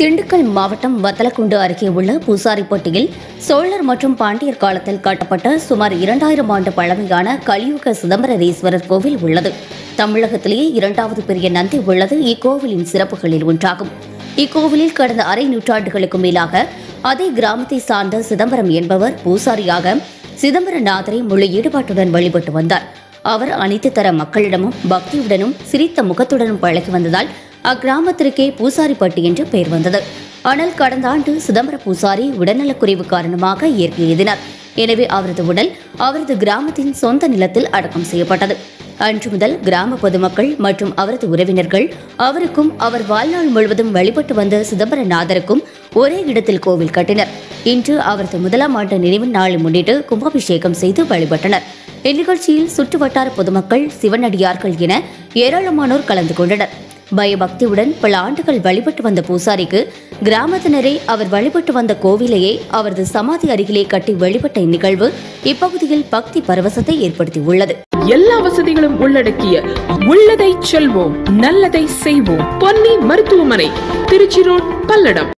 திண்டுக்கல் மாவட்டம் வத்தலக்குண்டு அருகே உள்ள பூசாரிப்பட்டியில் சோழர் மற்றும் பாண்டியர் காலத்தில் கட்டப்பட்ட சுமார் இரண்டாயிரம் ஆண்டு பழமையான கலியுக சிதம்பரேஸ்வரர் கோவில் உள்ளது. தமிழகத்திலேயே இரண்டாவது பெரிய நந்தி உள்ளது. இக்கோவிலின் சிறப்புகளில் ஒன்றாகும். இக்கோவிலில் கடந்த அரை நூற்றாண்டுகளுக்கு மேலாக அதே கிராமத்தை சார்ந்த சிதம்பரம் என்பவர் பூசாரியாக சிதம்பரநாதரை முழு ஈடுபாட்டுடன் வழிபட்டு வந்தார். அவர் அனைத்து தர மக்களிடமும் பக்தியுடனும் சிரித்த முகத்துடனும் பழகி வந்ததால் அக்கிராமத்திற்கே பூசாரிப்பட்டி என்று பெயர் வந்தது. ஆனால் கடந்த ஆண்டு சிதம்பர பூசாரி உடல்நலக்குறைவு காரணமாக இயற்கை எழுதினார் எனவே அவரது உடல் அவரது கிராமத்தின் சொந்த நிலத்தில் அடக்கம் செய்யப்பட்டது. அன்று முதல் கிராம பொதுமக்கள் மற்றும் அவரது உறவினர்கள் அவருக்கும் அவர் வாழ்நாள் முழுவதும் வழிபட்டு வந்த சிதம்பரநாதருக்கும் ஒரே இடத்தில் கோவில் கட்டினர். இன்று அவரது முதலாம் ஆண்டு நினைவு நாளை முன்னிட்டு கும்பாபிஷேகம் செய்து வழிபட்டனர். இந்நிகழ்ச்சியில் சுற்றுவட்டார பொதுமக்கள் சிவனடியார்கள் என ஏராளமானோர் கலந்து கொண்டனர். பயபக்தியுடன் பல ஆண்டுகள் வழிபட்டு வந்த பூசாரிக்கு கிராமத்தினரே அவர் வழிபட்டு வந்த கோவிலையே அவரது சமாதி அருகிலே கட்டி வழிபட்ட இந்நிகழ்வு இப்பகுதியில் பக்தி பரவசத்தை ஏற்படுத்தியுள்ளது. எல்லா வசதிகளும் உள்ளடக்கிய உள்ளதை செல்வோம் நல்லதை செய்வோம். பொன்னி மருத்துவமனை திருச்சி ரோட் பல்லடம்.